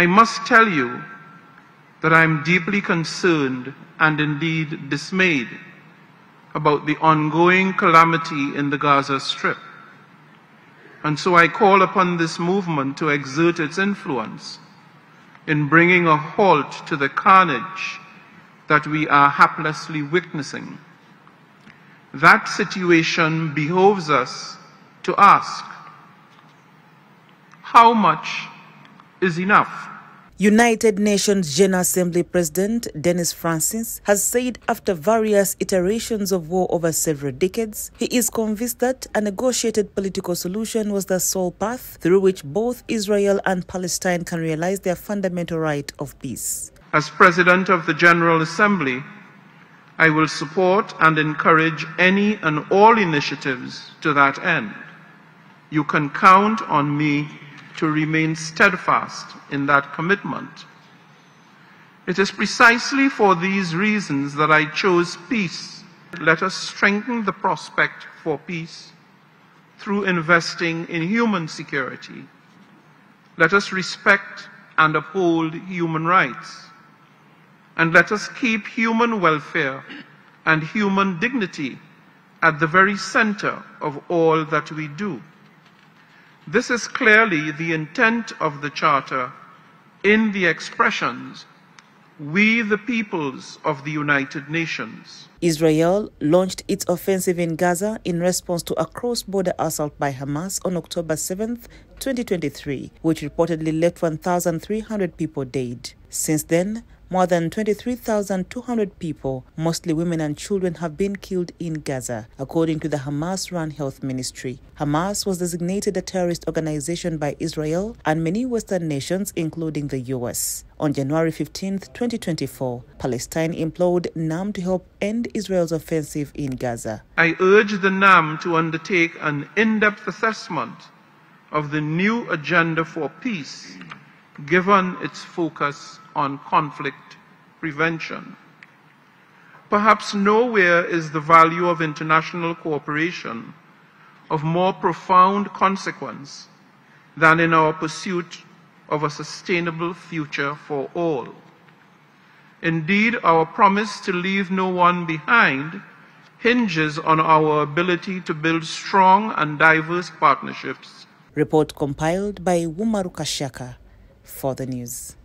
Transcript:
I must tell you that I am deeply concerned and indeed dismayed about the ongoing calamity in the Gaza Strip. And so I call upon this movement to exert its influence in bringing a halt to the carnage that we are haplessly witnessing. That situation behoves us to ask, how much is enough? United Nations General Assembly President Denis Francis has said after various iterations of war over several decades, he is convinced that a negotiated political solution was the sole path through which both Israel and Palestine can realize their fundamental right of peace. As President of the General Assembly, I will support and encourage any and all initiatives to that end. You can count on me to remain steadfast in that commitment. It is precisely for these reasons that I chose peace. Let us strengthen the prospect for peace through investing in human security. Let us respect and uphold human rights. And let us keep human welfare and human dignity at the very center of all that we do. This is clearly the intent of the Charter in the expressions, we the peoples of the United Nations. Israel launched its offensive in Gaza in response to a cross border assault by Hamas on October 7, 2023, which reportedly left 1,300 people dead. Since then, more than 23,200 people, mostly women and children, have been killed in Gaza, according to the Hamas run health ministry. Hamas was designated a terrorist organization by Israel and many Western nations, including the US. On January 15, 2024, Palestine implored NAM to help end Israel's offensive in Gaza. I urge the NAM to undertake an in depth assessment of the new agenda for peace, given its focus on conflict prevention. Perhaps nowhere is the value of international cooperation of more profound consequence than in our pursuit of a sustainable future for all. Indeed, our promise to leave no one behind hinges on our ability to build strong and diverse partnerships. Report compiled by Wumaru Kashaka for the news.